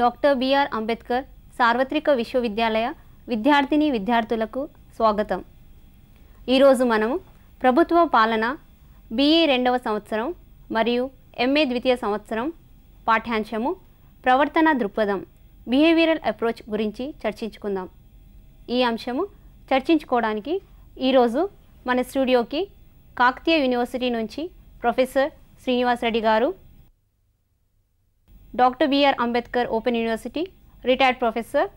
Doctor BR Ambedkar సార్వత్రిక విశ్వవిద్యాలయ విద్యార్థిని విద్యార్థులకు స్వాగతం. ఈరోజు మనము ప్రభుత్వ పాలన బిఏ రెండవ సంవత్సరం మరియు ఎంఏ ద్వితీయ సంవత్సరం పాఠ్యాంశము ప్రవర్తన దృక్పథం బిహేవియరల్ అప్రోచ్ గురించి చర్చించుకుందాం. ఈ అంశము చర్చించుకోవడానికి ఈరోజు మన స్టూడియోకి కాకతీయ యూనివర్సిటీ నుంచి ప్రొఫెసర్ శ్రీనివాస్ రెడ్డి గారు doctor BR Ambedkar open university retired professor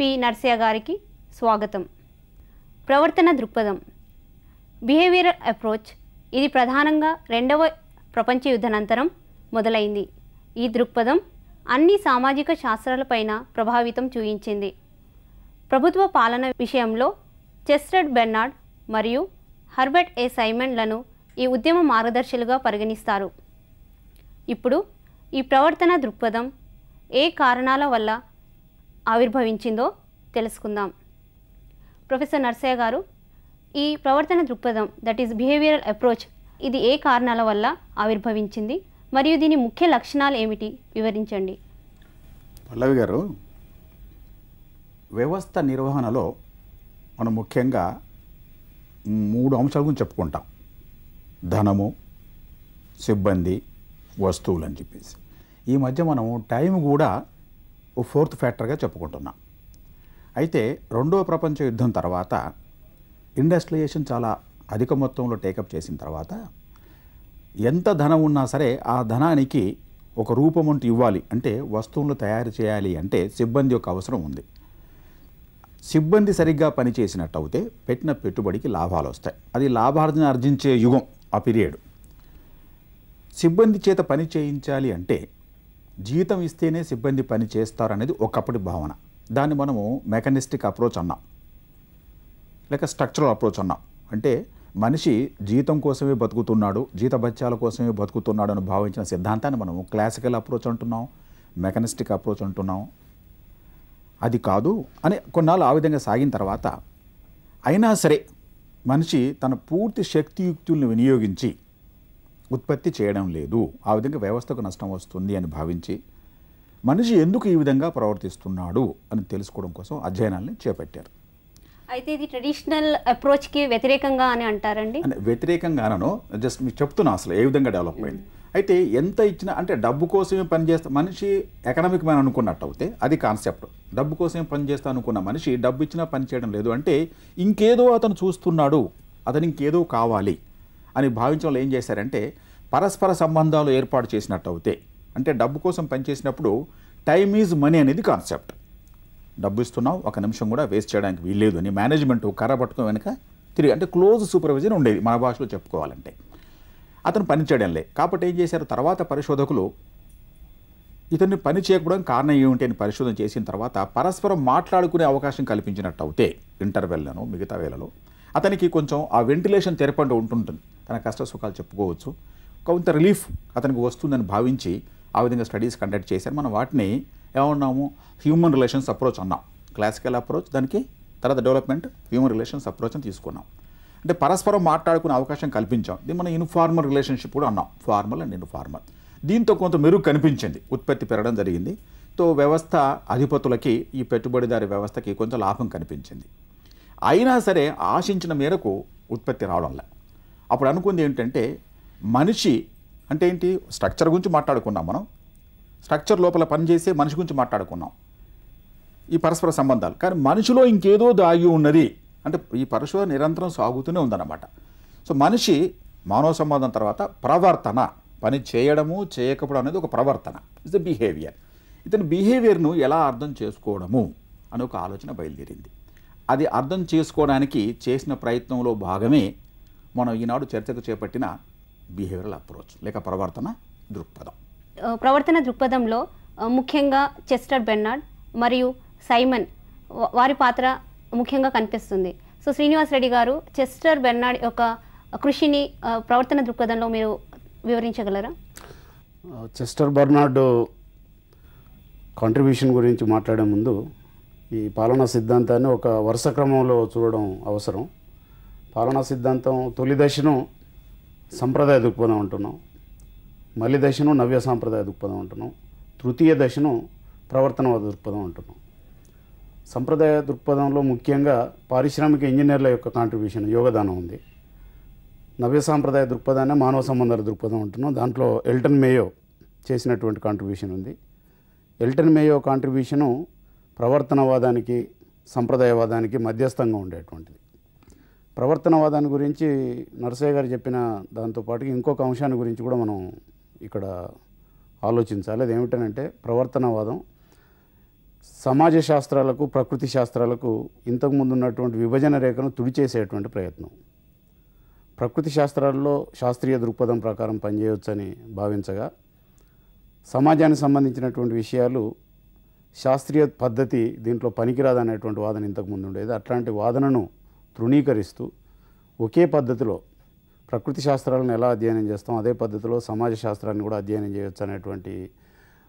P Narsaiah గారికి స్వాగతం. ప్రవర్తన దృక్పథం. బిహేవియరల్ అప్రోచ్ ఇది ప్రధానంగా రెండవ ప్రపంచ యుద్ధనంతరం మొదలైంది. ఈ దృక్పథం అన్ని సామాజిక శాస్త్రాలపైన ప్రభావితం చూయించింది. ప్రభుత్వ పాలన విషయంలో చెస్టర్డ్ బెర్నార్డ్ మరియు హర్బర్ట్ ఏ సైమన్లను ఈ ఉద్యమ మార్గదర్శులుగా పరిగణిస్తారు. ఇప్పుడు ఈ ప్రవర్తన దృక్పథం ఏ కారణాల వల్ల ఆవిర్భవించిందో తెలుసుకుందాం. ప్రొఫెసర్ నర్సయ్య గారు ఈ ప్రవర్తన దృక్పథం దట్ ఈస్ బిహేవియరల్ అప్రోచ్ ఇది ఏ కారణాల వల్ల ఆవిర్భవించింది? మరియు దీని ముఖ్య లక్షణాలు ఏమిటి? వివరించండి. పల్లవి గారు వ్యవస్థ నిర్వహణలో మనం ముఖ్యంగా మూడు అంశాల గురించి చెప్పుకుంటాం. ధనము సిబ్బంది వస్తువులు అని చెప్పేసి. ఈ మధ్య మనం టైం కూడా ఓ ఫోర్త్ ఫ్యాక్టర్గా చెప్పుకుంటున్నాం. అయితే రెండవ ప్రపంచ యుద్ధం తర్వాత ఇండస్ట్రియలైజేషన్ చాలా అధిక మొత్తంలో టేకప్ చేసిన తర్వాత ఎంత ధనం ఉన్నా సరే ఆ ధనానికి ఒక రూపం అంటూ ఇవ్వాలి. అంటే వస్తువులను తయారు చేయాలి అంటే సిబ్బంది యొక్క అవసరం ఉంది. సిబ్బంది సరిగ్గా పనిచేసినట్టు అయితే పెట్టిన పెట్టుబడికి లాభాలు వస్తాయి. అది లాభార్జన ఆర్జించే యుగం ఆ పీరియడ్. సిబ్బంది చేత పని చేయించాలి అంటే జీతం ఇస్తేనే సిబ్బంది పని చేస్తారనేది ఒకప్పటి భావన. దాన్ని మనము మెకానిస్టిక్ అప్రోచ్ అన్నాం. లేక స్ట్రక్చరల్ అప్రోచ్ అన్నాం. అంటే మనిషి జీతం కోసమే బతుకుతున్నాడు జీతభత్యాల కోసమే బతుకుతున్నాడు అని భావించిన సిద్ధాంతాన్ని మనము క్లాసికల్ అప్రోచ్ అంటున్నాం మెకానిస్టిక్ అప్రోచ్ అంటున్నాం. అది కాదు అని కొన్నాళ్ళు ఆ విధంగా సాగిన తర్వాత అయినా సరే మనిషి తన పూర్తి శక్తియుక్తుల్ని వినియోగించి ఉత్పత్తి చేయడం లేదు. ఆ విధంగా వ్యవస్థకు నష్టం వస్తుంది అని భావించి మనిషి ఎందుకు ఈ విధంగా ప్రవర్తిస్తున్నాడు అని తెలుసుకోవడం కోసం అధ్యయనాల్ని చేపట్టారు. అయితే ఇది ట్రెడిషనల్ అప్రోచ్కి వ్యతిరేకంగా అని అంటారండి? అంటే వ్యతిరేకంగానో జస్ట్ మీకు చెప్తున్నా అసలు ఏ విధంగా డెవలప్ అయింది. అయితే ఎంత ఇచ్చినా అంటే డబ్బు కోసమే పనిచేస్తా మనిషి ఎకనామిక్ మ్యాన్ అనుకున్నట్టు అయితే అది కాన్సెప్ట్ డబ్బు కోసమే పనిచేస్తా అనుకున్న మనిషి డబ్బు ఇచ్చినా పని చేయడం లేదు అంటే ఇంకేదో అతను చూస్తున్నాడు. అతను ఇంకేదో కావాలి. అని భావించడం వాళ్ళు ఏం చేశారంటే పరస్పర సంబంధాలు ఏర్పాటు చేసినట్టు అవుతే. అంటే డబ్బు కోసం పనిచేసినప్పుడు టైమ్ ఈజ్ మనీ అనేది కాన్సెప్ట్. డబ్బు ఇస్తున్నావు ఒక నిమిషం కూడా వేస్ట్ చేయడానికి వీల్లేదు అని మేనేజ్మెంట్ కర్ర పట్టుకుని వెనక తిరిగి అంటే క్లోజ్ సూపర్విజన్ ఉండేది మన భాషలో చెప్పుకోవాలంటే. అతను పని చేయడం కాబట్టి ఏం చేశారు తర్వాత పరిశోధకులు ఇతన్ని పని చేయకపోవడం కారణం ఏమిటి అని పరిశోధన చేసిన తర్వాత పరస్పరం మాట్లాడుకునే అవకాశం కల్పించినట్టు అవుతే ఇంటర్వెల్లను మిగతా వేళలో అతనికి కొంచెం ఆ వెంటిలేషన్ తెరపండి ఉంటుంటుంది. తన కష్ట సుఖాలు చెప్పుకోవచ్చు. కొంత రిలీఫ్ అతనికి వస్తుందని భావించి ఆ విధంగా స్టడీస్ కండక్ట్ చేశారు. మనం వాటిని ఏమన్నాము హ్యూమన్ రిలేషన్స్ అప్రోచ్ అన్నాం. క్లాసికల్ అప్రోచ్ దానికి తర్వాత డెవలప్మెంట్ హ్యూమన్ రిలేషన్స్ అప్రోచ్ అని తీసుకున్నాం. అంటే పరస్పరం మాట్లాడుకునే అవకాశం కల్పించాం. దీన్ని మనం ఇన్ఫార్మల్ రిలేషన్షిప్ కూడా అన్నాం. Formal and informal. దీంతో కొంత మెరుగు కనిపించింది. ఉత్పత్తి పెరగడం జరిగింది. తో వ్యవస్థ అధిపతులకి ఈ పెట్టుబడిదారి వ్యవస్థకి కొంచెం లాభం కనిపించింది. అయినా సరే ఆశించిన మేరకు ఉత్పత్తి రావడంలే. అప్పుడు అనుకుంది ఏంటంటే మనిషి అంటే ఏంటి? స్ట్రక్చర్ గురించి మాట్లాడుకున్నాం మనం. స్ట్రక్చర్ లోపల పనిచేసే మనిషి గురించి మాట్లాడుకున్నాం. ఈ పరస్పర సంబంధాలు. కానీ మనిషిలో ఇంకేదో దాగి ఉన్నది. అంటే ఈ పరిశోధన నిరంతరం సాగుతూనే ఉందన్నమాట. సో మనిషి మానవ సంబంధం తర్వాత ప్రవర్తన. పని చేయడము చేయకపోవడం అనేది ఒక ప్రవర్తన. ఇస్ ద బిహేవియర్ ఇతని బిహేవియర్ను ఎలా అర్థం చేసుకోవడము అని ఒక ఆలోచన బయలుదేరింది. అది అర్థం చేసుకోవడానికి చేసిన ప్రయత్నంలో భాగమే మనం ఈనాడు చర్చకు చేపట్టిన బిహేవియరల్ అప్రోచ్ లేక ప్రవర్తన దృక్పథం. ప్రవర్తన దృక్పథంలో ముఖ్యంగా చెస్టర్ బెర్నార్డ్ మరియు సైమన్ వారి పాత్ర ముఖ్యంగా కనిపిస్తుంది. సో శ్రీనివాస్ రెడ్డి గారు చెస్టర్ బెర్నార్డ్ యొక్క కృషిని ప్రవర్తన దృక్పథంలో మీరు వివరించగలరా? చెస్టర్ బర్నార్డ్ కాంట్రిబ్యూషన్ గురించి మాట్లాడే ముందు ఈ పాలనా సిద్ధాంతాన్ని ఒక వరుస క్రమంలో చూడడం అవసరం. పాలనా సిద్ధాంతం తొలి దశను సంప్రదాయ దృక్పథం అంటున్నాం. మల్లి దశను నవ్య సాంప్రదాయ దృక్పథం అంటున్నాం. తృతీయ దశను ప్రవర్తనవాద దృక్పథం అంటున్నాం. సంప్రదాయ దృక్పథంలో ముఖ్యంగా పారిశ్రామిక ఇంజనీర్ల యొక్క కాంట్రిబ్యూషన్ యోగదానం ఉంది. నవ్య సాంప్రదాయ దృక్పథాన్ని మానవ సంబంధాల దృక్పథం అంటున్నాం. దాంట్లో ఎల్టన్ మేయో చేసినటువంటి కాంట్రిబ్యూషన్ ఉంది. ఎల్టన్ మేయో కాంట్రిబ్యూషను ప్రవర్తనవాదానికి సంప్రదాయవాదానికి మధ్యస్థంగా ఉండేటువంటిది. ప్రవర్తనవాదాన్ని గురించి నరసయ్య గారు చెప్పిన దాంతోపాటు ఇంకొక అంశాన్ని గురించి కూడా మనం ఇక్కడ ఆలోచించాలి. అది ఏమిటనంటే ప్రవర్తనవాదం సమాజ శాస్త్రాలకు ప్రకృతి శాస్త్రాలకు ఇంతకుముందు ఉన్నటువంటి విభజన రేఖను తుడిచేసేటువంటి ప్రయత్నం. ప్రకృతి శాస్త్రాల్లో శాస్త్రీయ దృక్పథం ప్రకారం పనిచేయవచ్చని భావించగా సమాజానికి సంబంధించినటువంటి విషయాలు శాస్త్రీయ పద్ధతి దీంట్లో పనికిరాదనేటువంటి వాదన ఇంతకుముందు ఉండేది. అట్లాంటి వాదనను తృణీకరిస్తూ ఒకే పద్ధతిలో ప్రకృతి శాస్త్రాలను ఎలా అధ్యయనం చేస్తాం అదే పద్ధతిలో సమాజ శాస్త్రాన్ని కూడా అధ్యయనం చేయవచ్చు అనేటువంటి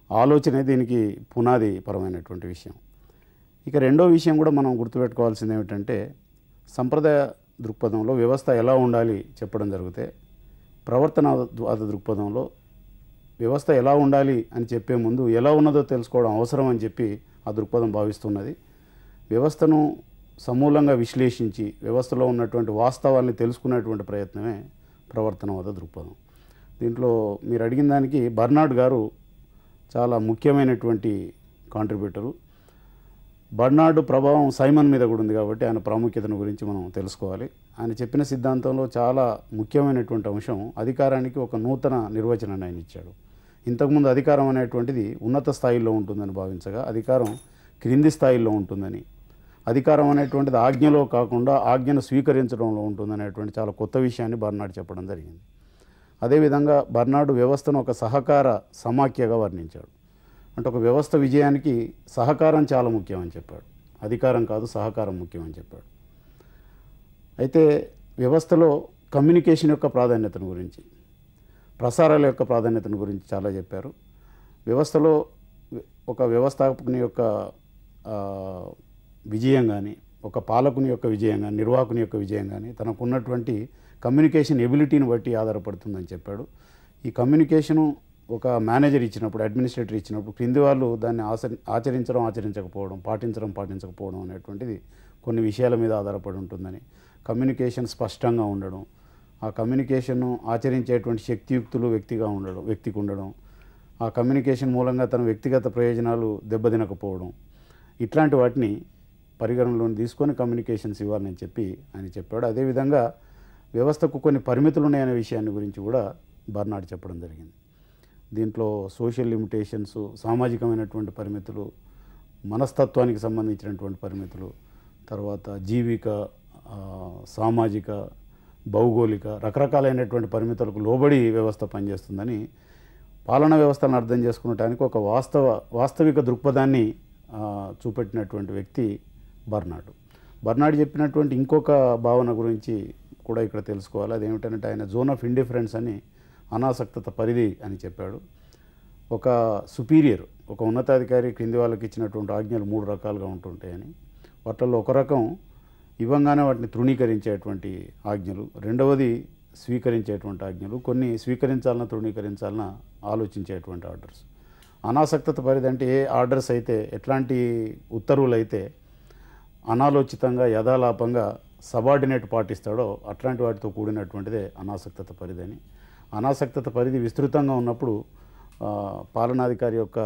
ఆలోచనే దీనికి పునాది పరమైనటువంటి విషయం. ఇక రెండో విషయం కూడా మనం గుర్తుపెట్టుకోవాల్సింది ఏమిటంటే సంప్రదాయ దృక్పథంలో వ్యవస్థ ఎలా ఉండాలి చెప్పడం జరిగితే ప్రవర్తనవాద దృక్పథంలో వ్యవస్థ ఎలా ఉండాలి అని చెప్పే ముందు ఎలా ఉన్నదో తెలుసుకోవడం అవసరం అని చెప్పి ఆ దృక్పథం భావిస్తున్నది. వ్యవస్థను సమూలంగా విశ్లేషించి వ్యవస్థలో ఉన్నటువంటి వాస్తవాల్ని తెలుసుకునేటువంటి ప్రయత్నమే ప్రవర్తనవాద దృక్పథం. దీంట్లో మీరు అడిగిన దానికి బర్నాడ్ గారు చాలా ముఖ్యమైనటువంటి కాంట్రిబ్యూటరు. బర్నాడ్ ప్రభావం సైమన్ మీద కూడా ఉంది కాబట్టి ఆయన ప్రాముఖ్యతను గురించి మనం తెలుసుకోవాలి. ఆయన చెప్పిన సిద్ధాంతంలో చాలా ముఖ్యమైనటువంటి అంశం అధికారానికి ఒక నూతన నిర్వచనాన్ని ఆయన ఇచ్చాడు. ఇంతకుముందు అధికారం అనేటువంటిది ఉన్నత స్థాయిలో ఉంటుందని భావించగా అధికారం క్రింది స్థాయిలో ఉంటుందని అధికారం అనేటువంటిది ఆజ్ఞలో కాకుండా ఆజ్ఞను స్వీకరించడంలో ఉంటుందనేటువంటి చాలా కొత్త విషయాన్ని బర్నాడు చెప్పడం జరిగింది. అదేవిధంగా బర్నాడు వ్యవస్థను ఒక సహకార సమాఖ్యగా వర్ణించాడు. అంటే ఒక వ్యవస్థ విజయానికి సహకారం చాలా ముఖ్యం అని చెప్పాడు. అధికారం కాదు సహకారం ముఖ్యం అని చెప్పాడు. అయితే వ్యవస్థలో కమ్యూనికేషన్ యొక్క ప్రాధాన్యతను గురించి ప్రసారాల యొక్క ప్రాధాన్యతను గురించి చాలా చెప్పారు. వ్యవస్థలో ఒక వ్యవస్థాపకుని యొక్క విజయం కానీ ఒక పాలకుని యొక్క విజయం కానీ నిర్వాహకుని యొక్క విజయం కానీ తనకున్నటువంటి కమ్యూనికేషన్ ఎబిలిటీని బట్టి ఆధారపడుతుందని చెప్పాడు. ఈ కమ్యూనికేషను ఒక మేనేజర్ ఇచ్చినప్పుడు అడ్మినిస్ట్రేటర్ ఇచ్చినప్పుడు క్రింది వాళ్ళు దాన్ని ఆచరించడం ఆచరించకపోవడం పాటించడం పాటించకపోవడం అనేటువంటిది కొన్ని విషయాల మీద ఆధారపడి ఉంటుందని. కమ్యూనికేషన్ స్పష్టంగా ఉండడం ఆ కమ్యూనికేషన్ను ఆచరించేటువంటి శక్తియుక్తులు వ్యక్తిగా ఉండడం వ్యక్తికి ఉండడం ఆ కమ్యూనికేషన్ మూలంగా తన వ్యక్తిగత ప్రయోజనాలు దెబ్బతినకపోవడం ఇట్లాంటి వాటిని పరిగణనలోకి తీసుకొని కమ్యూనికేషన్స్ ఇవ్వాలని చెప్పి ఆయన చెప్పాడు. అదేవిధంగా వ్యవస్థకు కొన్ని పరిమితులు ఉన్నాయనే విషయాన్ని గురించి కూడా బర్నాడ్ చెప్పడం జరిగింది. దీంట్లో సోషల్ లిమిటేషన్స్ సామాజికమైనటువంటి పరిమితులు మనస్తత్వానికి సంబంధించినటువంటి పరిమితులు తర్వాత జీవిక సామాజిక భౌగోళిక రకరకాలైనటువంటి పరిమితులకు లోబడి వ్యవస్థ పనిచేస్తుందని పాలనా వ్యవస్థను అర్థం చేసుకునటానికి ఒక వాస్తవ వాస్తవిక దృక్పథాన్ని చూపెట్టినటువంటి వ్యక్తి బర్నాడు. బర్నాడ్ చెప్పినటువంటి ఇంకొక భావన గురించి కూడా ఇక్కడ తెలుసుకోవాలి. అదేమిటంటే ఆయన జోన్ ఆఫ్ ఇండిఫరెన్స్ అని అనాసక్తత పరిధి అని చెప్పాడు. ఒక సుపీరియర్ ఒక ఉన్నతాధికారి క్రింది వాళ్ళకి ఇచ్చినటువంటి ఆజ్ఞలు మూడు రకాలుగా ఉంటుంటాయని వాటిల్లో ఒక రకం ఇవ్వంగానే వాటిని తృణీకరించేటువంటి ఆజ్ఞలు. రెండవది స్వీకరించేటువంటి ఆజ్ఞలు. కొన్ని స్వీకరించాలన్నా తృణీకరించాలన్నా ఆలోచించేటువంటి ఆర్డర్స్. అనాసక్తత పరిధి అంటే ఏ ఆర్డర్స్ అయితే ఎట్లాంటి ఉత్తర్వులు అయితే అనాలోచితంగా యథాలాపంగా సబార్డినేట్ పాటిస్తాడో అట్లాంటి వాటితో కూడినటువంటిదే అనాసక్తత పరిధి అని. అనాసక్తత పరిధి విస్తృతంగా ఉన్నప్పుడు పాలనాధికారి యొక్క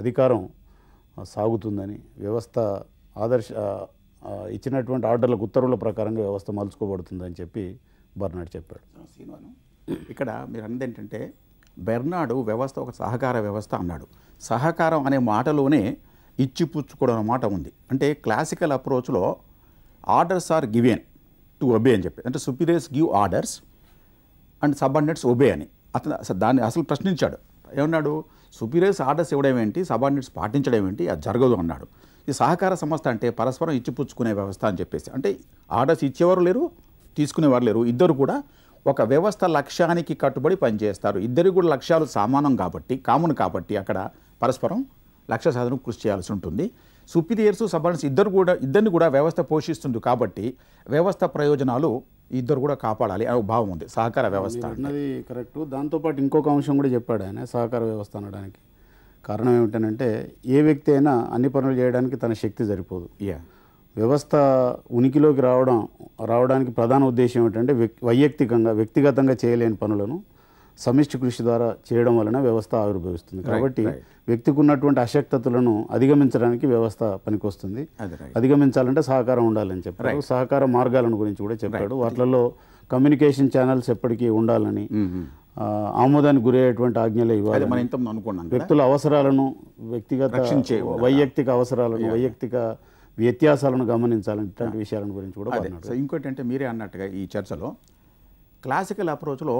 అధికారం సాగుతుందని వ్యవస్థ ఆదర్శ ఇచ్చినటువంటి ఆర్డర్లకు ఉత్తర్వుల ప్రకారంగా వ్యవస్థ మలుచుకోబడుతుందని చెప్పి బర్నాడ్ చెప్పాడు. శ్రీనివాను ఇక్కడ మీరు అన్నది ఏంటంటే బెర్నాడు వ్యవస్థ ఒక సహకార వ్యవస్థ అన్నాడు. సహకారం అనే మాటలోనే ఇచ్చిపుచ్చుకోవడం అన్నమాట ఉంది. అంటే classical అప్రోచ్లో orders are given to obey అని చెప్పి. అంటే superiors give orders and subordinates obey అని. అతను అసలు దాన్ని అసలు ప్రశ్నించాడు. ఏమన్నాడు? సుపీరియర్స్ ఆర్డర్స్ ఇవ్వడం ఏంటి? సబార్డినేట్స్ పాటించడం ఏంటి? అది జరగదు అన్నాడు. ఈ సహకార సంస్థ అంటే పరస్పరం ఇచ్చిపుచ్చుకునే వ్యవస్థ అని చెప్పేసి. అంటే ఆర్డర్స్ ఇచ్చేవారు లేరు తీసుకునేవారు లేరు. ఇద్దరు కూడా ఒక వ్యవస్థ లక్ష్యానికి కట్టుబడి పనిచేస్తారు. ఇద్దరు కూడా లక్ష్యాలు సమానం కాబట్టి కామన్ కాబట్టి అక్కడ పరస్పరం లక్ష్య సాధనకు కృషి చేయాల్సి ఉంటుంది. సుపీరియర్స్ సబార్డినేట్స్ ఇద్దరు కూడా ఇద్దరిని కూడా వ్యవస్థ పోషిస్తుంది కాబట్టి వ్యవస్థ ప్రయోజనాలు ఇద్దరు కూడా కాపాడాలి అనే భావం ఉంది. సహకార వ్యవస్థ అన్నది కరెక్ట్ దాంతోపాటు ఇంకొక అంశం కూడా చెప్పాడు ఆయన సహకార వ్యవస్థ అనడానికి. కారణం ఏమిటనంటే ఏ వ్యక్తి అయినా అన్ని పనులు చేయడానికి తన శక్తి సరిపోదు. యా వ్యవస్థ ఉనికిలోకి రావడం రావడానికి ప్రధాన ఉద్దేశం ఏమిటంటే వ్యక్- వైయక్తికంగా వ్యక్తిగతంగా చేయలేని పనులను సమిష్టి కృషి ద్వారా చేయడం వలన వ్యవస్థ ఆవిర్భవిస్తుంది. కాబట్టి. వ్యక్తికి ఉన్నటువంటి అశక్తతలను అధిగమించడానికి వ్యవస్థ పనికొస్తుంది. అధిగమించాలంటే సహకారం ఉండాలని చెప్పాడు సహకార మార్గాలను గురించి కూడా చెప్పాడు. వాటిలలో కమ్యూనికేషన్ ఛానల్స్ ఎప్పటికీ ఉండాలని ఆమోదానికి గురయ్యేటువంటి ఆజ్ఞలే ఇవ్వాలి వ్యక్తుల అవసరాలను వ్యక్తిగత వైయక్తిక అవసరాలను వైయక్తిక వ్యత్యాసాలను గమనించాలని ఇట్లాంటి విషయాలను గురించి కూడా ఇంకోటి అంటే మీరే అన్నట్టుగా ఈ చర్చలో క్లాసికల్ అప్రోచ్లో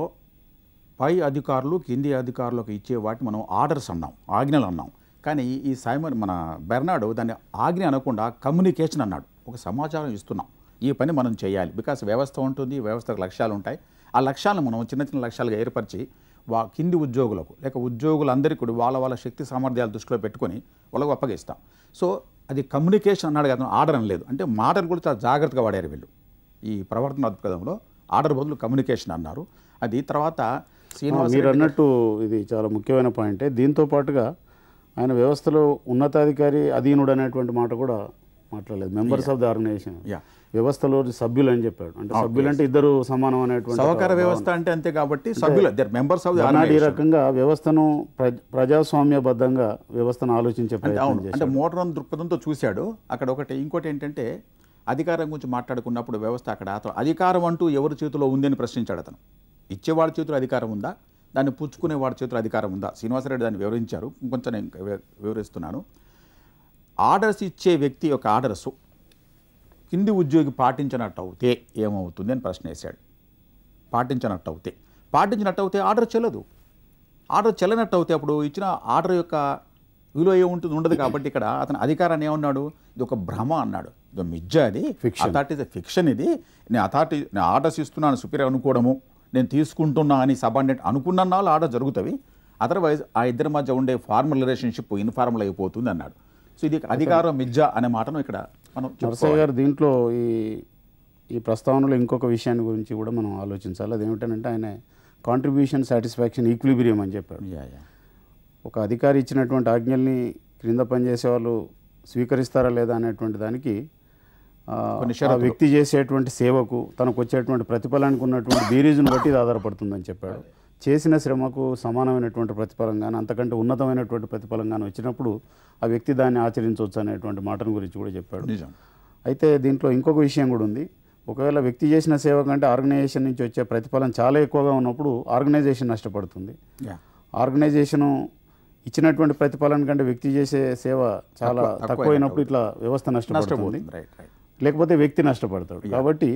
పై అధికారులు కింది అధికారులకు ఇచ్చే వాటిని మనం ఆర్డర్స్ అన్నాం ఆజ్ఞలు అన్నాం. కానీ ఈ సైమన్ మన బెర్నాడు దాన్ని ఆజ్ఞ అనకుండా కమ్యూనికేషన్ అన్నాడు. ఒక సమాచారం ఇస్తున్నాం. ఈ పని మనం చేయాలి. బికాస్ వ్యవస్థ ఉంటుంది వ్యవస్థకు లక్ష్యాలు ఉంటాయి. ఆ లక్ష్యాలను మనం చిన్న చిన్న లక్ష్యాలుగా ఏర్పరిచి వా కింది ఉద్యోగులకు లేక ఉద్యోగులందరికీ కూడా వాళ్ళ వాళ్ళ శక్తి సామర్థ్యాలు దృష్టిలో పెట్టుకొని వాళ్ళకు అప్పగిస్తాం. సో అది కమ్యూనికేషన్ అన్నాడు కదా ఆర్డర్ అని లేదు. అంటే మాటలు కూడా చాలా జాగ్రత్తగా వాడారు వీళ్ళు. ఈ ప్రవర్తన అద్భుతంలో ఆర్డర్ బదులు కమ్యూనికేషన్ అన్నారు. అది తర్వాత మీరు అన్నట్టు ఇది చాలా ముఖ్యమైన పాయింటే దీంతో పాటుగా ఆయన వ్యవస్థలో ఉన్నతాధికారి అధీనుడు అనేటువంటి మాట కూడా మాట్లాడలేదు. Members of the organisation. వ్యవస్థలో సభ్యులు అని చెప్పాడు. అంటే సభ్యులు అంటే ఇద్దరు సమానం అనేటువంటి సహకార వ్యవస్థ అంటే అంతే కాబట్టి సభ్యులు మెంబర్స్ ఆఫ్ ఈ రకంగా వ్యవస్థను ప్ర- ప్రజాస్వామ్యబద్ధంగా వ్యవస్థను ఆలోచించే ప్రయత్నం అంటే మోడర్న్ దృక్పథంతో చూశాడు. అక్కడ ఒకటి ఇంకోటి ఏంటంటే అధికారం గురించి మాట్లాడుకున్నప్పుడు వ్యవస్థ అక్కడ అధికారం అంటూ ఎవరి చేతిలో ఉంది అని ప్రశ్నించాడు అతను. ఇచ్చేవాడి చేతిలో అధికారం ఉందా? దాన్ని పుచ్చుకునే వాడి చేతిలో అధికారం ఉందా? శ్రీనివాసరెడ్డి దాన్ని వివరించారు. ఇంకొంచెం నేను వివ- వివరిస్తున్నాను. ఆర్డర్స్ ఇచ్చే వ్యక్తి యొక్క ఆర్డర్స్ కింది ఉద్యోగి పాటించినట్టు అవుతే ఏమవుతుంది అని ప్రశ్న వేశాడు. పాటించినట్టు అవుతే పాటించినట్టు అవుతే ఆర్డర్ చెల్లదు. ఆర్డర్ చెల్లనట్టు అవుతే అప్పుడు ఇచ్చిన ఆర్డర్ యొక్క విలువ ఏముంటుంది? ఉండదు కాబట్టి ఇక్కడ అతని అధికారాన్ని ఏమన్నాడు? ఇది ఒక భ్రమ అన్నాడు. ఇది మిజ్జ అది. అథారిటీ ఫిక్షన్ ఇది. నేను అథారిటీ నేను ఆర్డర్స్ ఇస్తున్నాను సుపీరియర్ అనుకోవడము. నేను తీసుకుంటున్నా అని సబార్డినేట్ అనుకున్న నాళ్ళు ఆర్డర్ జరుగుతాయి అదర్వైజ్ ఆ ఇద్దరి మధ్య ఉండే ఫార్మల్ రిలేషన్షిప్ ఇన్ఫార్మల్ అయిపోతుంది అన్నాడు. సో ఇది అధికారం మిజ్జ అనే మాటను ఇక్కడ మనం నరసయ్య. గారు దీంట్లో ఈ ఈ ప్రస్తావనలో ఇంకొక విషయాన్ని గురించి కూడా మనం ఆలోచించాలి. అదేమిటంటే ఆయన కాంట్రిబ్యూషన్ సాటిస్ఫాక్షన్ ఈక్విలిబ్రియం అని చెప్పాడు. ఒక అధికారి ఇచ్చినటువంటి ఆజ్ఞల్ని క్రింద పనిచేసే వాళ్ళు స్వీకరిస్తారా లేదా అనేటువంటి దానికి ఆ, కొన్ని ఆ షరతులు. వ్యక్తి చేసేటువంటి సేవకు తనకు వచ్చేటువంటి ప్రతిఫలానికి ఉన్నటువంటి బీరీజును బట్టి ఇది ఆధారపడుతుందని చెప్పాడు. చేసిన శ్రమకు సమానమైనటువంటి ప్రతిఫలం కానీ అంతకంటే ఉన్నతమైనటువంటి ప్రతిఫలం కానీ వచ్చినప్పుడు ఆ వ్యక్తి దాన్ని ఆచరించవచ్చు అనేటువంటి మాటను గురించి కూడా చెప్పాడు. అయితే దీంట్లో ఇంకొక విషయం కూడా ఉంది. ఒకవేళ వ్యక్తి చేసిన సేవ కంటే ఆర్గనైజేషన్ నుంచి వచ్చే ప్రతిఫలం చాలా ఎక్కువగా ఉన్నప్పుడు ఆర్గనైజేషన్ నష్టపడుతుంది. ఆర్గనైజేషను ఇచ్చినటువంటి ప్రతిఫలన కంటే వ్యక్తి చేసే సేవ చాలా తక్కువ- తక్కువైనప్పుడు ఇట్లా వ్యవస్థ నష్టపడుతుంది. లేకపోతే వ్యక్తి నష్టపడతాడు. కాబట్టి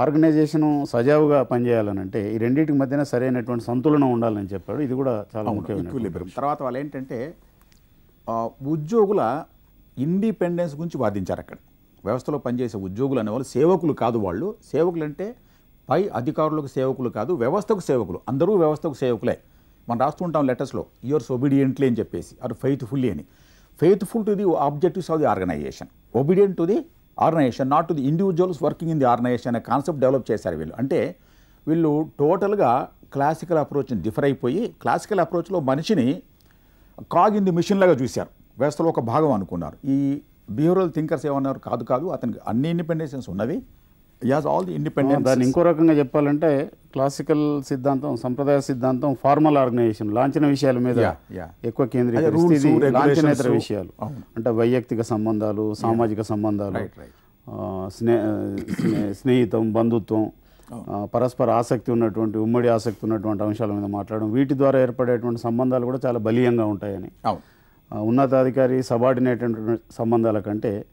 ఆర్గనైజేషను సజావుగా పనిచేయాలని అంటే ఈ రెండింటికి మధ్యన సరైనటువంటి సంతులనం ఉండాలని చెప్పాడు. ఇది కూడా చాలా ముఖ్యమైన తర్వాత వాళ్ళు ఏంటంటే ఉద్యోగుల ఇండిపెండెన్స్ గురించి వాదించారు అక్కడ. వ్యవస్థలో పనిచేసే ఉద్యోగులు అనేవాళ్ళు సేవకులు కాదు వాళ్ళు. సేవకులు అంటే పై అధికారులకు సేవకులు కాదు వ్యవస్థకు సేవకులు. అందరూ వ్యవస్థకు సేవకులే. మనం రాస్తుంటాం లెటర్స్లో ఇయర్స్ ఒబీడియంట్లీ అని చెప్పేసి ఆర్ ఫెయిత్ఫుల్లీ అని. Faithful to the objectives of the organisation obedient to the organisation not to the individuals working in the organisation అనే కాన్సెప్ట్ డెవలప్ చేశారు వీళ్ళు. అంటే వీళ్ళు టోటల్గా క్లాసికల్ అప్రోచ్ని డిఫర్ అయిపోయి క్లాసికల్ అప్రోచ్లో మనిషిని కాగ్ ఇన్ ది మిషన్ లాగా చూశారు. వ్యవస్థలో ఒక భాగం అనుకున్నారు. ఈ బిహేవియరల్ థింకర్స్ ఏమన్నారు? కాదు కాదు అతనికి అన్ని ఇండిపెండెన్సెస్ ఉన్నవి యాజ్ ఆల్ ది ఇండిపెండెన్స్ దాన్ని ఇంకో రకంగా చెప్పాలంటే క్లాసికల్ సిద్ధాంతం సంప్రదాయ సిద్ధాంతం ఫార్మల్ ఆర్గనైజేషన్ లాంఛన విషయాల మీద. ఎక్కువ అదే కేంద్రీకరిస్తే rules, ఇది regulations, లాంఛనేతర విషయాలు. అంటే వైయక్తిక సంబంధాలు సామాజిక సంబంధాలు స్నే స్నే- స్నేహితం బంధుత్వం ఆ, పరస్పర ఆసక్తి ఉన్నటువంటి ఉమ్మడి ఆసక్తి ఉన్నటువంటి అంశాల మీద మాట్లాడడం వీటి ద్వారా ఏర్పడేటువంటి సంబంధాలు కూడా చాలా బలీయంగా ఉంటాయని. ఉన్నతాధికారి సబార్డినేట్ సంబంధాల కంటే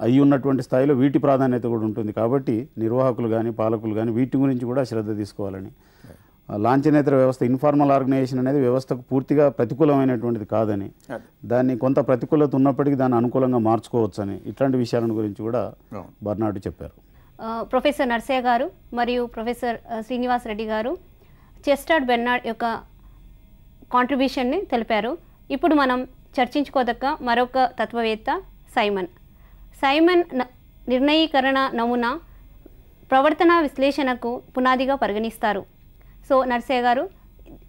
అయి ఉన్నటువంటి స్థాయిలో వీటి ప్రాధాన్యత కూడా ఉంటుంది. కాబట్టి నిర్వాహకులు కానీ పాలకులు కానీ వీటి గురించి కూడా శ్రద్ధ తీసుకోవాలని. లాంఛనేతర వ్యవస్థ ఇన్ఫార్మల్ ఆర్గనైజేషన్ అనేది వ్యవస్థకు పూర్తిగా ప్రతికూలమైనటువంటిది కాదని. దాన్ని కొంత ప్రతికూలత ఉన్నప్పటికీ దాన్ని అనుకూలంగా మార్చుకోవచ్చని ఇట్లాంటి విషయాలను గురించి కూడా. బర్నాడు చెప్పారు. ఆ, ప్రొఫెసర్ నర్సయ్య గారు మరియు ప్రొఫెసర్ శ్రీనివాస్ రెడ్డి గారు చెస్టార్డ్ బెర్నార్డ్ యొక్క కాంట్రిబ్యూషన్ని తెలిపారు. ఇప్పుడు మనం చర్చించుకోదక్క మరొక తత్వవేత్త సైమన్. సైమన్ నిర్ణయీకరణ నమూనా ప్రవర్తన విశ్లేషణకు పునాదిగా పరిగణిస్తారు. సో నర్సయ్య గారు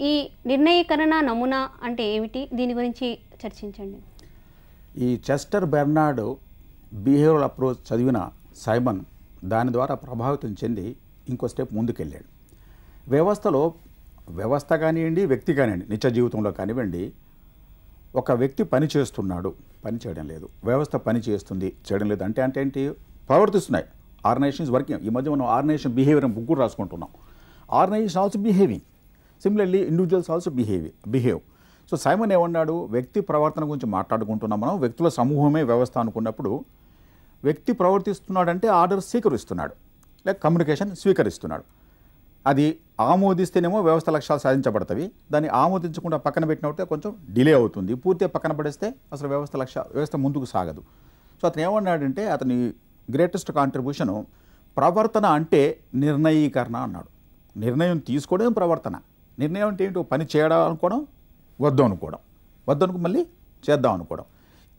ఈ నిర్ణయీకరణ నమూనా అంటే ఏమిటి? దీని గురించి చర్చించండి. ఈ చెస్టర్ బెర్నార్డ్ బిహేవియరల్ అప్రోచ్ చదివిన సైమన్ దాని ద్వారా ప్రభావితం చెంది ఇంకో స్టెప్ ముందుకెళ్ళాడు. వ్యవస్థలో వ్యవస్థ కానివ్వండి వ్యక్తి కానివ్వండి నిత్య జీవితంలో కానివ్వండి ఒక వ్యక్తి పని చేస్తున్నాడు. పని చేయడం లేదు. వ్యవస్థ పని చేస్తుంది. చేయడం లేదు. అంటే అంటే ఏంటి? ప్రవర్తిస్తున్నాయి. Organisations working. ఈ మధ్య మనం ఆర్గనైజేషన్ బిహేవియర్ అని బుక్ కూడా రాసుకుంటున్నాం organisation also behaving. Similarly individuals also behave behave so Simon ఏమన్నాడు? వ్యక్తి ప్రవర్తన గురించి మాట్లాడుకుంటున్నాం మనం. వ్యక్తుల సమూహమే వ్యవస్థ అనుకున్నప్పుడు వ్యక్తి ప్రవర్తిస్తున్నాడంటే ఆర్డర్ స్వీకరిస్తున్నాడు. లేక కమ్యూనికేషన్ స్వీకరిస్తున్నాడు. అది ఆమోదిస్తేనేమో వ్యవస్థ లక్ష్యాలు సాధించబడతాయి దాన్ని ఆమోదించకుండా పక్కన పెట్టినట్టే కొంచెం డిలే అవుతుంది. పూర్తిగా పక్కన పడేస్తే అసలు వ్యవస్థ లక్ష్య వ్యవస్థ ముందుకు సాగదు. సో అతను ఏమన్నాడంటే అతని గ్రేటెస్ట్ కాంట్రిబ్యూషను ప్రవర్తన అంటే నిర్ణయీకరణ అన్నాడు. నిర్ణయం తీసుకోవడం ప్రవర్తన. నిర్ణయం అంటే ఏంటో? పని చేయడం అనుకోవడం వద్దు అనుకోవడం. వద్దు మళ్ళీ చేద్దాం అనుకోవడం.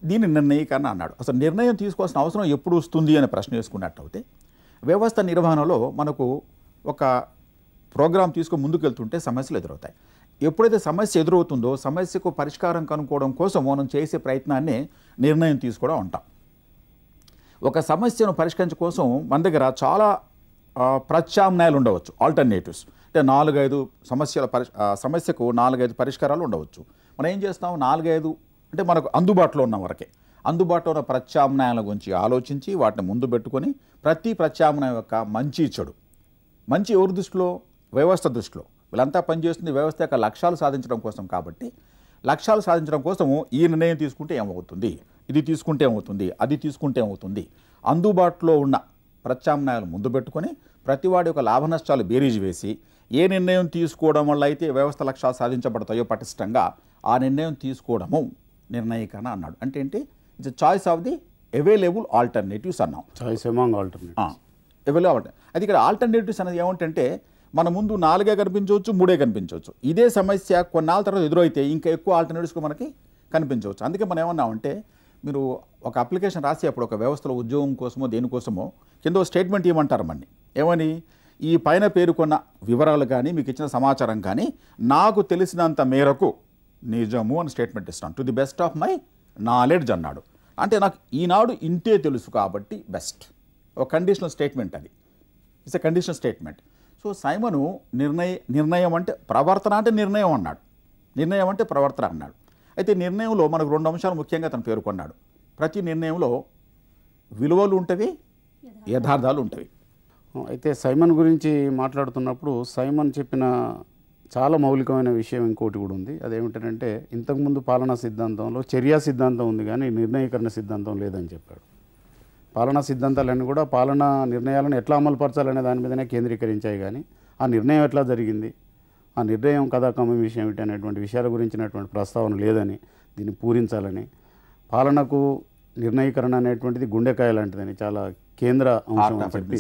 దీన్ని నిర్ణయీకరణ అన్నాడు. అసలు నిర్ణయం తీసుకోవాల్సిన అవసరం ఎప్పుడు వస్తుంది అనే ప్రశ్న వేసుకున్నట్టయితే వ్యవస్థ నిర్వహణలో మనకు ఒక ప్రోగ్రాం తీసుకొని ముందుకు వెళ్తుంటే సమస్యలు ఎదురవుతాయి. ఎప్పుడైతే సమస్య ఎదురవుతుందో సమస్యకు పరిష్కారం కనుక్కోవడం కోసం మనం చేసే ప్రయత్నాన్ని నిర్ణయం తీసుకోవడం అంటాం. ఒక సమస్యను పరిష్కరించ కోసం మన దగ్గర చాలా ప్రత్యామ్నాయాలు ఉండవచ్చు. ఆల్టర్నేటివ్స్ అంటే నాలుగైదు సమస్యల పరి సమస్యకు నాలుగైదు పరిష్కారాలు ఉండవచ్చు. మనం ఏం చేస్తాం? నాలుగైదు అంటే మనకు అందుబాటులో ఉన్న వరకే. అందుబాటులో ఉన్న ప్రత్యామ్నాయాల గురించి ఆలోచించి వాటిని ముందు పెట్టుకొని ప్రతి ప్రత్యామ్నాయం యొక్క మంచి చెడు. మంచి ఎవరి దృష్టిలో? వ్యవస్థ దృష్టిలో. వీళ్ళంతా పనిచేస్తుంది వ్యవస్థ యొక్క లక్ష్యాలు సాధించడం కోసం కాబట్టి లక్ష్యాలు సాధించడం కోసము ఈ నిర్ణయం తీసుకుంటే ఏమవుతుంది? ఇది తీసుకుంటే ఏమవుతుంది? అది తీసుకుంటే ఏమవుతుంది? అందుబాటులో ఉన్న ప్రత్యామ్నాయాలు ముందు పెట్టుకొని ప్రతివాడి యొక్క లాభ నష్టాలు బేరీజ్ వేసి ఏ నిర్ణయం తీసుకోవడం వల్ల అయితే వ్యవస్థ లక్ష్యాలు సాధించబడతాయో పటిష్టంగా ఆ నిర్ణయం తీసుకోవడము నిర్ణయీకరణ అన్నాడు. అంటే ఏంటి? It's choice of the available alternatives అన్నాం. చాయిస్ ఎమాంగ్ ఆల్టర్నేట్ అవైలబుల్ అది ఇక్కడ ఆల్టర్నేటివ్స్ అనేది ఏమంటే మన ముందు నాలుగే కనిపించవచ్చు మూడే కనిపించవచ్చు. ఇదే సమస్య కొన్నాళ్ళ తర్వాత ఎదురైతే ఇంకా ఎక్కువ ఆల్టర్నేటివ్స్గా మనకి కనిపించవచ్చు. అందుకే మనం ఏమన్నామంటే మీరు ఒక అప్లికేషన్ రాసేటప్పుడు ఒక వ్యవస్థలో ఉద్యోగం కోసమో దేనికోసమో కింద స్టేట్మెంట్ ఇవ్వమంటారు మన్ని. ఏమని? ఈ పైన పేర్కొన్న వివరాలు కానీ మీకు ఇచ్చిన సమాచారం కానీ నాకు తెలిసినంత మేరకు నిజము అని స్టేట్మెంట్ ఇస్తాను. To the best of my knowledge అన్నాడు. అంటే నాకు ఈనాడు ఇంతే తెలుసు కాబట్టి బెస్ట్ ఒక కండిషనల్ స్టేట్మెంట్ అది. It's a conditional statement so Simon నిర్ణయ నిర్ణయం అంటే ప్రవర్తన అంటే నిర్ణయం అన్నాడు. నిర్ణయం అంటే ప్రవర్తన అన్నాడు. అయితే నిర్ణయంలో మనకు రెండు అంశాలు ముఖ్యంగా తను పేర్కొన్నాడు. ప్రతి నిర్ణయంలో విలువలు ఉంటవి యథార్థాలు ఉంటవి. అయితే సైమన్ గురించి మాట్లాడుతున్నప్పుడు సైమన్ చెప్పిన చాలా మౌలికమైన విషయం ఇంకోటి కూడా ఉంది. అదేమిటంటే ఇంతకుముందు పాలనా సిద్ధాంతంలో చర్యా సిద్ధాంతం ఉంది కానీ నిర్ణయీకరణ సిద్ధాంతం లేదని చెప్పాడు. పాలనా సిద్ధాంతాలన్నీ కూడా పాలనా నిర్ణయాలను ఎట్లా అమలుపరచాలనే దాని మీదనే కేంద్రీకరించాయి కానీ ఆ నిర్ణయం ఎట్లా జరిగింది? ఆ నిర్ణయం కథాకమ విషయం ఏమిటి అనేటువంటి విషయాల గురించినటువంటి ప్రస్తావన లేదని దీన్ని పూరించాలని పాలనకు నిర్ణయీకరణ అనేటువంటిది గుండెకాయ లాంటిదని చాలా కేంద్ర అంశం చెప్పి.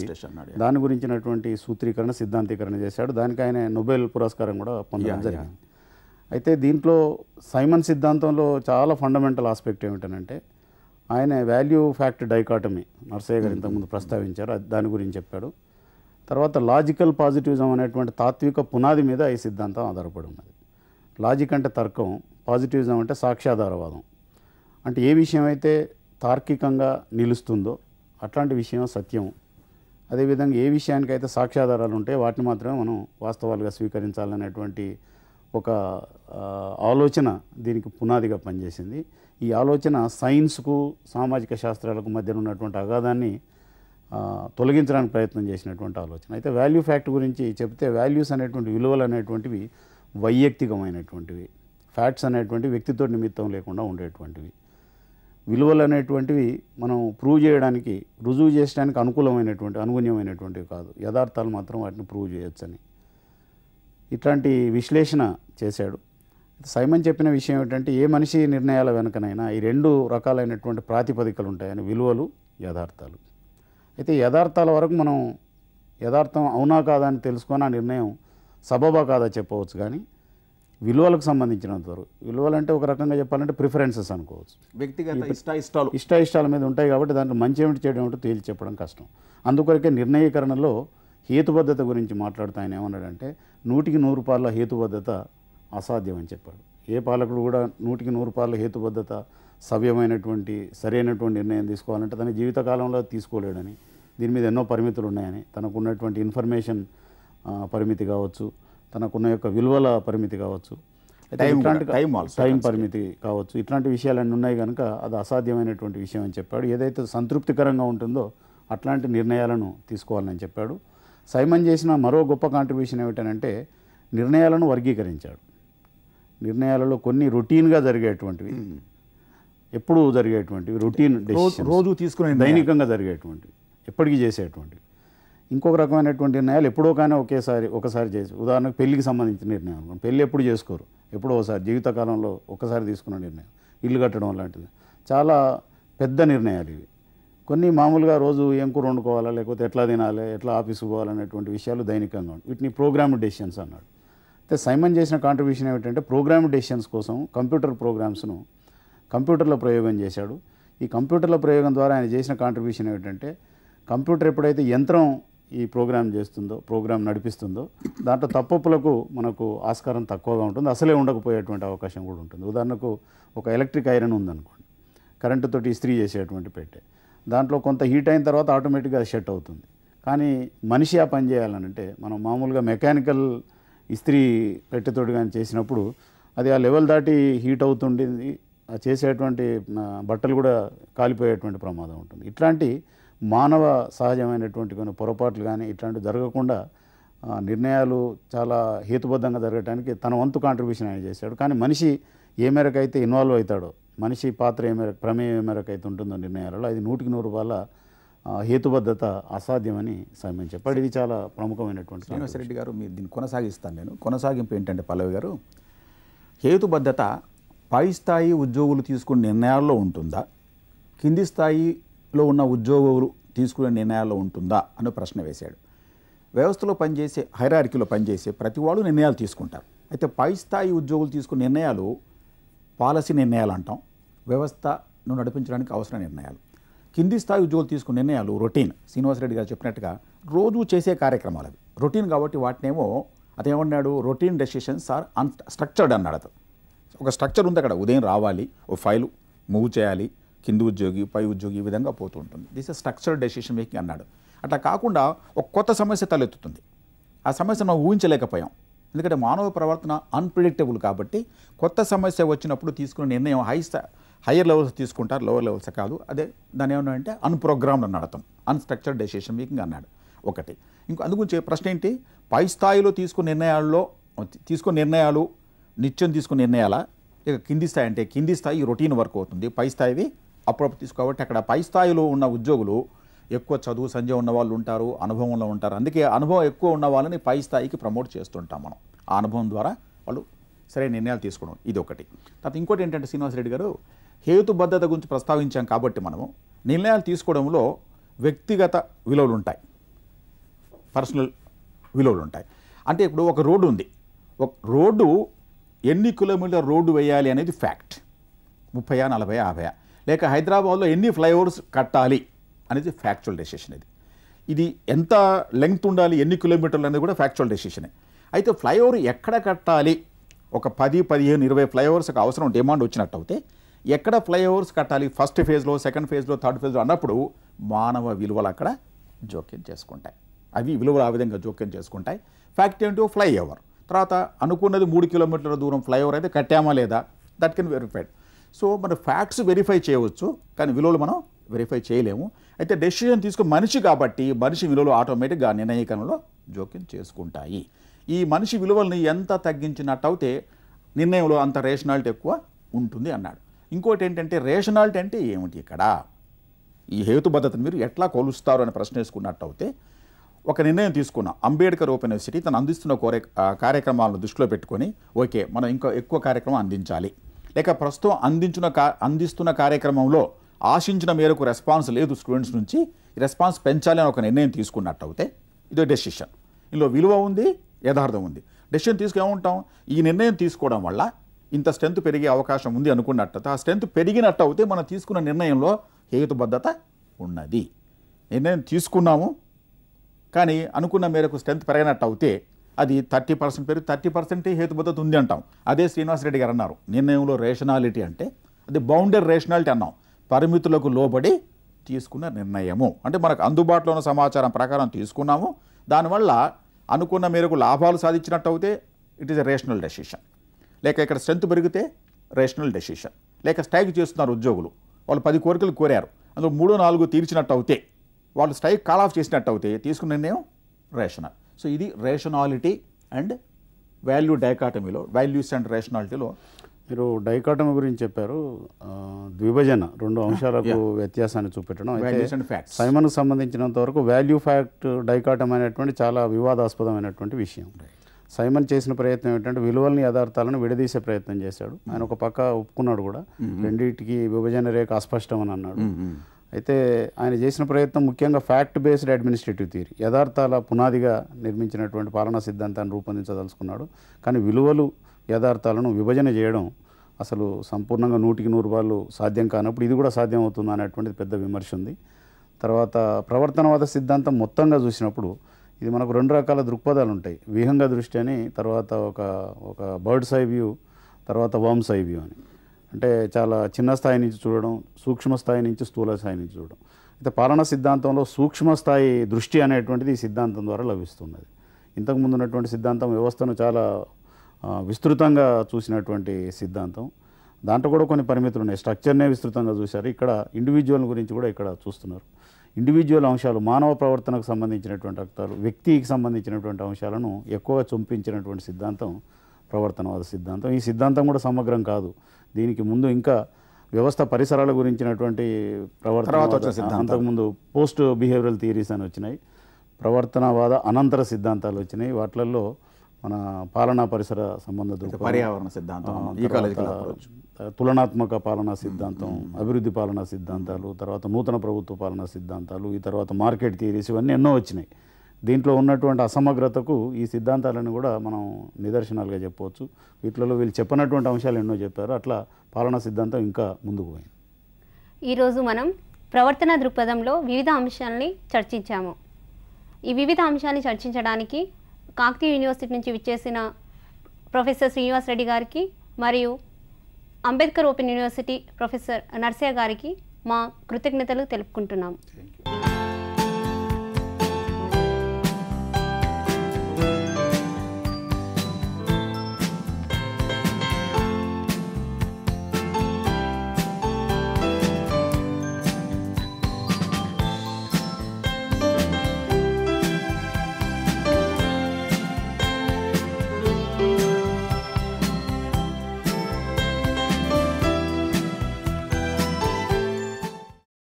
దాని గురించినటువంటి సూత్రీకరణ సిద్ధాంతీకరణ చేశాడు. దానికి ఆయన నొబెల్ పురస్కారం కూడా పొందడం జరిగింది. అయితే దీంట్లో సైమన్ సిద్ధాంతంలో చాలా ఫండమెంటల్ ఆస్పెక్ట్ ఏమిటనంటే ఆయన వాల్యూ ఫ్యాక్ట్ డైకాటమీ నర్సయ్య గారు ఇంతకుముందు ప్రస్తావించారు. దాని గురించి చెప్పాడు. తర్వాత లాజికల్ పాజిటివిజం అనేటువంటి తాత్విక పునాది మీద ఈ సిద్ధాంతం ఆధారపడి ఉన్నది. లాజిక్ అంటే తర్కం పాజిటివిజం అంటే సాక్ష్యాధారవాదం. అంటే ఏ విషయం అయితే తార్కికంగా నిలుస్తుందో అట్లాంటి విషయం సత్యం. అదేవిధంగా ఏ విషయానికైతే సాక్ష్యాధారాలు ఉంటాయో వాటిని మాత్రమే మనం వాస్తవాలుగా స్వీకరించాలనేటువంటి ఒక ఆలోచన దీనికి పునాదిగా పనిచేసింది. ఈ ఆలోచన సైన్స్కు సామాజిక శాస్త్రాలకు మధ్యన ఉన్నటువంటి అగాధాన్ని తొలగించడానికి ప్రయత్నం చేసినటువంటి ఆలోచన. అయితే వాల్యూ ఫ్యాక్ట్ గురించి చెప్తే వాల్యూస్ అనేటువంటి విలువలు అనేటువంటివి వైయక్తికమైనటువంటివి. ఫ్యాక్ట్స్ అనేటువంటి వ్యక్తితో నిమిత్తం లేకుండా ఉండేటువంటివి. విలువలు అనేటువంటివి మనం ప్రూవ్ చేయడానికి రుజువు చేయడానికి అనుకూలమైనటువంటి అనుగుణ్యమైనటువంటివి కాదు. యథార్థాలు మాత్రం వాటిని ప్రూవ్ చేయొచ్చని. ఇట్లాంటి విశ్లేషణ చేశాడు. సైమన్ చెప్పిన విషయం ఏంటంటే ఏ మనిషి నిర్ణయాల వెనుకనైనా ఈ రెండు రకాలైనటువంటి ప్రాతిపదికలు ఉంటాయని విలువలు యథార్థాలు. అయితే యథార్థాల వరకు మనం యథార్థం అవునా కాదా అని తెలుసుకొని ఆ నిర్ణయం సబబా కాదా చెప్పవచ్చు కానీ విలువలకు సంబంధించినంత వరకు. విలువలు అంటే ఒక రకంగా చెప్పాలంటే ప్రిఫరెన్సెస్ అనుకోవచ్చు. వ్యక్తిగత ఇష్ట ఇష్టాలు. ఇష్ట ఇష్టాల మీద ఉంటాయి కాబట్టి దాంట్లో మంచి ఏమిటి చెడు ఏమిటో తేల్చి చెప్పడం కష్టం. అందుకొరకే నిర్ణయీకరణలో హేతుబద్ధత గురించి మాట్లాడుతూ ఆయన ఏమన్నాడంటే నూటికి నూరు పార్ల హేతుబద్ధత అసాధ్యం అని చెప్పాడు. ఏ పాలకుడు కూడా నూటికి నూరు పాల హేతుబద్ధత సవ్యమైనటువంటి సరైనటువంటి నిర్ణయం తీసుకోవాలంటే తన జీవితకాలంలో తీసుకోలేడని దీని మీద ఎన్నో పరిమితులు ఉన్నాయని తనకున్నటువంటి ఇన్ఫర్మేషన్ పరిమితి కావచ్చు తనకున్న యొక్క విలువల పరిమితి కావచ్చు ఇట్లాంటి also టైం పరిమితి కావచ్చు ఇట్లాంటి విషయాలన్నీ ఉన్నాయి కనుక అది అసాధ్యమైనటువంటి విషయం అని చెప్పాడు. ఏదైతే సంతృప్తికరంగా ఉంటుందో అట్లాంటి నిర్ణయాలను తీసుకోవాలని చెప్పాడు. సైమన్ చేసిన మరో గొప్ప కాంట్రిబ్యూషన్ ఏమిటనంటే నిర్ణయాలను వర్గీకరించాడు. నిర్ణయాలలో కొన్ని రొటీన్గా జరిగేటువంటివి. ఎప్పుడు జరిగేటువంటివి రొటీన్ రోజు రోజు తీసుకునే. దైనికంగా జరిగేటువంటివి ఎప్పటికీ చేసేటువంటివి. ఇంకొక రకమైనటువంటి నిర్ణయాలు ఎప్పుడో కానీ ఒకేసారి ఒకసారి చేసి ఉదాహరణకు పెళ్ళికి సంబంధించిన నిర్ణయం అనుకోండి. పెళ్ళి ఎప్పుడు చేసుకోరు. ఎప్పుడో ఒకసారి జీవితకాలంలో ఒకసారి తీసుకున్న నిర్ణయం. ఇల్లు కట్టడం లాంటిది. చాలా పెద్ద నిర్ణయాలు ఇవి. కొన్ని మామూలుగా రోజు ఏం కూర వండుకోవాలా లేకపోతే ఎట్లా తినాలి ఎట్లా ఆఫీస్కి పోవాలనేటువంటి విషయాలు దైనికంగా ఉంటాయి. వీటిని ప్రోగ్రామ్ డెసిషన్స్ అన్నాడు. అయితే సైమన్ చేసిన కాంట్రిబ్యూషన్ ఏమిటంటే ప్రోగ్రామ్ డెసిషన్స్ కోసం కంప్యూటర్ ప్రోగ్రామ్స్ను కంప్యూటర్లో ప్రయోగం చేశాడు. ఈ కంప్యూటర్ల ప్రయోగం ద్వారా ఆయన చేసిన కాంట్రిబ్యూషన్ ఏమిటంటే కంప్యూటర్ ఎప్పుడైతే యంత్రం ఈ ప్రోగ్రామ్ చేస్తుందో ప్రోగ్రామ్ నడిపిస్తుందో దాంట్లో తప్పప్పులకు మనకు ఆస్కారం తక్కువగా ఉంటుంది. అసలే ఉండకపోయేటువంటి అవకాశం కూడా ఉంటుంది. ఉదాహరణకు ఒక ఎలక్ట్రిక్ ఐరన్ ఉందనుకోండి. కరెంటుతోటి ఇస్త్రీ చేసేటువంటి పెట్టే. దాంట్లో కొంత హీట్ అయిన తర్వాత ఆటోమేటిక్గా షట్ అవుతుంది. కానీ మనిషి ఆ పని చేయాలనంటే మనం మామూలుగా మెకానికల్ ఇస్త్రీ పెట్టెతోటి కానీ చేసినప్పుడు అది ఆ లెవెల్ దాటి హీట్ అవుతుండింది. చేసేటువంటి బట్టలు కూడా కాలిపోయేటువంటి ప్రమాదం ఉంటుంది. ఇట్లాంటి మానవ సహజమైనటువంటి కొన్ని పొరపాట్లు కానీ ఇట్లాంటివి జరగకుండా నిర్ణయాలు చాలా హేతుబద్ధంగా జరగడానికి తన వంతు కాంట్రిబ్యూషన్ ఆయన చేశాడు. కానీ మనిషి ఏ మేరకు అయితే ఇన్వాల్వ్ అవుతాడో మనిషి పాత్ర ఏ మేరకు ప్రమేయం ఏ మేరకు అయితే ఉంటుందో నిర్ణయాలలో అది నూటికి నూరు వల్ల హేతుబద్ధత అసాధ్యమని సైమన్ చెప్పాడు. ఇది చాలా ప్రముఖమైనటువంటి శ్రీనివాసరెడ్డి గారు మీరు దీన్ని కొనసాగిస్తాను నేను. కొనసాగింపు ఏంటంటే పల్లవి గారు హేతుబద్ధత పై స్థాయి ఉద్యోగులు తీసుకునే నిర్ణయాల్లో ఉంటుందా? కింది స్థాయిలో ఉన్న ఉద్యోగులు తీసుకునే నిర్ణయాల్లో ఉంటుందా? అనే ప్రశ్న వేశాడు. వ్యవస్థలో పనిచేసే హైరార్కీలో పనిచేసే ప్రతి వాళ్ళు నిర్ణయాలు తీసుకుంటారు. అయితే పై స్థాయి ఉద్యోగులు తీసుకునే నిర్ణయాలు పాలసీ నిర్ణయాలు అంటాం. వ్యవస్థను నడిపించడానికి అవసర నిర్ణయాలు. కింది స్థాయి ఉద్యోగులు తీసుకునే నిర్ణయాలు రొటీన్. శ్రీనివాసరెడ్డి గారు చెప్పినట్టుగా రోజు చేసే కార్యక్రమాలు అవి. రొటీన్ కాబట్టి వాటినేమో అదేమన్నాడు routine decisions are unstructured అన్నాడు అతను. ఒక స్ట్రక్చర్ ఉంది అక్కడ. ఉదయం రావాలి ఓ ఫైలు మూవ్ చేయాలి కింది ఉద్యోగి పై ఉద్యోగి ఈ విధంగా పోతూ ఉంటుంది. This is structure decision making అన్నాడు. అట్లా కాకుండా ఒక కొత్త సమస్య తలెత్తుతుంది. ఆ సమస్య మనం ఊహించలేకపోయాం. ఎందుకంటే మానవ ప్రవర్తన అన్ప్రిడిక్టబుల్ కాబట్టి కొత్త సమస్య వచ్చినప్పుడు తీసుకునే నిర్ణయం హై స్థా హయ్యర్ లెవెల్స్ తీసుకుంటారు లోవర్ లెవెల్స్ కాదు. అదే దాని ఏమన్నా అంటే అన్ప్రోగ్రామ్డ్ అని అర్థం. అన్స్ట్రక్చర్డ్ డెసిషన్ మేకింగ్ అన్నాడు. ఒకటి. ఇంకో అందుగురించి ప్రశ్న ఏంటి? పై స్థాయిలో తీసుకునే నిర్ణయాల్లో తీసుకునే నిర్ణయాలు నిత్యం తీసుకునే నిర్ణయాలా? ఇక కింది స్థాయి అంటే కింది స్థాయి రొటీన్ వర్క్ అవుతుంది. పై స్థాయివి అప్పుడప్పుడు తీసుకోబట్టి అక్కడ పై స్థాయిలో ఉన్న ఉద్యోగులు ఎక్కువ చదువు సంజయ్ ఉన్న వాళ్ళు ఉంటారు అనుభవంలో ఉంటారు. అందుకే అనుభవం ఎక్కువ ఉన్న వాళ్ళని పై స్థాయికి ప్రమోట్ చేస్తుంటాం మనం. ఆ అనుభవం ద్వారా వాళ్ళు సరైన నిర్ణయాలు తీసుకోవడం. ఇది ఒకటి. తర్వాత ఇంకోటి ఏంటంటే శ్రీనివాసరెడ్డి గారు హేతుబద్ధత గురించి ప్రస్తావించాం కాబట్టి మనము నిర్ణయాలు తీసుకోవడంలో వ్యక్తిగత విలువలు ఉంటాయి పర్సనల్ విలువలు ఉంటాయి అంటే ఇప్పుడు ఒక రోడ్డు ఉంది. ఒక రోడ్డు ఎన్ని కిలోమీటర్ రోడ్డు వేయాలి అనేది ఫ్యాక్ట్. ముప్పై నలభై యాభై లేక హైదరాబాద్లో ఎన్ని ఫ్లైఓవర్స్ కట్టాలి అనేది ఫ్యాక్చువల్ డెసిషన్ ఇది. ఇది ఎంత లెంగ్త్ ఉండాలి ఎన్ని కిలోమీటర్లు అనేది కూడా ఫ్యాక్చువల్ డెసిషనే. అయితే ఫ్లైఓవర్ ఎక్కడ కట్టాలి? ఒక పది పదిహేను ఇరవై ఫ్లైఓవర్స్కి అవసరం డిమాండ్ వచ్చినట్టు అయితే ఎక్కడ ఫ్లైఓవర్స్ కట్టాలి? ఫస్ట్ ఫేజ్లో సెకండ్ ఫేజ్లో థర్డ్ ఫేజ్లో అన్నప్పుడు మానవ విలువలు అక్కడ జోక్యం చేసుకుంటాయి. అవి విలువలు ఆ విధంగా జోక్యం చేసుకుంటాయి. ఫ్యాక్ట్ ఏంటో ఫ్లైఓవర్. తర్వాత అనుకున్నది మూడు కిలోమీటర్ల దూరం ఫ్లైఓవర్ అయితే కట్టామా లేదా? దట్ కెన్ వెరిఫైడ్ సో మన ఫ్యాక్ట్స్ వెరిఫై చేయవచ్చు కానీ విలువలు మనం వెరిఫై చేయలేము. అయితే డెసిషన్ తీసుకుని మనిషి కాబట్టి మనిషి విలువలు ఆటోమేటిక్గా నిర్ణయకరణలో జోక్యం చేసుకుంటాయి. ఈ మనిషి విలువల్ని ఎంత తగ్గించినట్టు అయితే నిర్ణయంలో అంత రేషనాలిటీ ఎక్కువ ఉంటుంది అన్నాడు. ఇంకోటి ఏంటంటే రేషనాలిటీ అంటే ఏమిటి ఇక్కడ? ఈ హేతుబద్ధతను మీరు ఎట్లా కొలుస్తారు అని ప్రశ్న వేసుకున్నట్టు అయితే ఒక నిర్ణయం తీసుకున్నాం. అంబేద్కర్ ఓపెన్ యూనివర్సిటీ తను అందిస్తున్న కోరే కార్యక్రమాలను దృష్టిలో పెట్టుకొని ఓకే మనం ఇంకా ఎక్కువ కార్యక్రమం అందించాలి. లేక ప్రస్తుతం అందించిన అందిస్తున్న కార్యక్రమంలో ఆశించిన మేరకు రెస్పాన్స్ లేదు స్టూడెంట్స్ నుంచి రెస్పాన్స్ పెంచాలి అని ఒక నిర్ణయం తీసుకున్నట్టు అయితే ఇదో డెసిషన్. ఇందులో విలువ ఉంది యథార్థం ఉంది. డెసిషన్ తీసుకేమంటాం ఈ నిర్ణయం తీసుకోవడం వల్ల ఇంత స్ట్రెంత్ పెరిగే అవకాశం ఉంది అనుకున్నట్టు ఆ స్ట్రెంత్ పెరిగినట్టు అయితే మనం తీసుకున్న నిర్ణయంలో హేతుబద్ధత ఉన్నది. నిర్ణయం తీసుకున్నాము కానీ అనుకున్న మేరకు స్ట్రెంత్ పెరిగినట్టు అయితే అది థర్టీ పర్సెంట్ పెరిగి థర్టీ పర్సెంటే హేతుబద్ధత ఉంది అంటాం. అదే శ్రీనివాసరెడ్డి గారు అన్నారు. నిర్ణయంలో రేషనాలిటీ అంటే అది బౌండరీ రేషనాలిటీ అన్నాం. పరిమితులకు లోబడి తీసుకున్న నిర్ణయము. అంటే మనకు అందుబాటులో ఉన్న సమాచారం ప్రకారం తీసుకున్నాము. దానివల్ల అనుకున్న మేరకు లాభాలు సాధించినట్టు అయితే it is a rational decision లేక ఇక్కడ స్ట్రెంత్ పెరిగితే రేషనల్ డెసిషన్ లేక స్ట్రైక్ చేస్తున్నారు ఉద్యోగులు. వాళ్ళు పది కోరికలు కోరారు. అందులో మూడు నాలుగు తీర్చినట్టు అవుతే వాళ్ళు స్ట్రైక్ కాల్ ఆఫ్ చేసినట్టు అవుతే తీసుకున్న నిర్ణయం రేషనల్ సో ఇది రేషనాలిటీ అండ్ వాల్యూ డైకాటమీలో వాల్యూస్ అండ్ రేషనాలిటీలో మీరు డైకాటమీ గురించి చెప్పారు. ద్విభజన రెండు అంశాలకు వ్యత్యాసాన్ని చూపెట్టడం. సైమన్కు సంబంధించినంత వరకు వాల్యూ ఫ్యాక్ట్ డైకాటం అనేటువంటి చాలా వివాదాస్పదమైనటువంటి విషయం. సైమన్ చేసిన ప్రయత్నం ఏంటంటే విలువల్ని యథార్థాలను విడదీసే ప్రయత్నం చేశాడు. ఆయన ఒక పక్క ఒప్పుకున్నాడు కూడా. రెండింటికి విభజన రేఖ అస్పష్టం అని అన్నాడు. అయితే ఆయన చేసిన ప్రయత్నం ముఖ్యంగా ఫ్యాక్ట్ బేస్డ్ అడ్మినిస్ట్రేటివ్ థియరీ. యథార్థాల పునాదిగా నిర్మించినటువంటి పాలనా సిద్ధాంతాన్ని రూపొందించదలుచుకున్నాడు. కానీ విలువలు యథార్థాలను విభజన చేయడం అసలు సంపూర్ణంగా నూటికి నూరు వాళ్ళు సాధ్యం కానప్పుడు ఇది కూడా సాధ్యం అవుతుందా అనేటువంటిది పెద్ద విమర్శ ఉంది. తర్వాత ప్రవర్తనవాద సిద్ధాంతం మొత్తంగా చూసినప్పుడు ఇది మనకు రెండు రకాల దృక్పథాలు ఉంటాయి. విహంగ దృష్టి అని తర్వాత ఒక ఒక బర్డ్స్ ఐ వ్యూ తర్వాత వర్మ్స్ ఐ వ్యూ అని. అంటే చాలా చిన్న స్థాయి నుంచి చూడడం సూక్ష్మ స్థాయి నుంచి స్థూల స్థాయి నుంచి చూడడం. అయితే పాలనా సిద్ధాంతంలో సూక్ష్మ స్థాయి దృష్టి అనేటువంటిది ఈ సిద్ధాంతం ద్వారా లభిస్తున్నది. ఇంతకుముందు ఉన్నటువంటి సిద్ధాంతం వ్యవస్థను చాలా విస్తృతంగా చూసినటువంటి సిద్ధాంతం. దాంట్లో కూడా కొన్ని పరిమితులు ఉన్నాయి. స్ట్రక్చర్నే విస్తృతంగా చూశారు. ఇక్కడ ఇండివిజువల్ గురించి కూడా ఇక్కడ చూస్తున్నారు. ఇండివిజువల్ అంశాలు మానవ ప్రవర్తనకు సంబంధించినటువంటి అంశాలు వ్యక్తికి సంబంధించినటువంటి అంశాలను ఎక్కువగా చొంపించినటువంటి సిద్ధాంతం ప్రవర్తనవాద సిద్ధాంతం. ఈ సిద్ధాంతం కూడా సమగ్రం కాదు. దీనికి ముందు ఇంకా వ్యవస్థ పరిసరాల గురించినటువంటి ప్రవర్తన. అంతకుముందు పోస్ట్ బిహేవియరల్ థియరీస్ అని వచ్చినాయి. ప్రవర్తనవాద అనంతర సిద్ధాంతాలు వచ్చినాయి. వాటిలలో మన పాలనా పరిసర సంబంధ పర్యావరణ సిద్ధాంతం తులనాత్మక పాలనా సిద్ధాంతం అభివృద్ధి పాలనా సిద్ధాంతాలు తర్వాత నూతన ప్రభుత్వ పాలనా సిద్ధాంతాలు ఈ తర్వాత మార్కెట్ థియరీస్ ఇవన్నీ ఎన్నో వచ్చినాయి. దీంట్లో ఉన్నటువంటి అసమగ్రతకు ఈ సిద్ధాంతాలను కూడా మనం నిదర్శనాలుగా చెప్పవచ్చు. వీటిలో వీళ్ళు చెప్పనటువంటి అంశాలు ఎన్నో చెప్పారు. అట్లా పాలనా సిద్ధాంతం ఇంకా ముందుకు పోయింది. ఈరోజు మనం ప్రవర్తన దృక్పథంలో వివిధ అంశాలని చర్చించాము. ఈ వివిధ అంశాన్ని చర్చించడానికి కాకతీయ యూనివర్సిటీ నుంచి విచ్చేసిన ప్రొఫెసర్ శ్రీనివాస్ రెడ్డి గారికి మరియు Ambedkar open university professor Narsaiah గారికి మా కృతజ్ఞతలు తెలుపుకుంటున్నాం.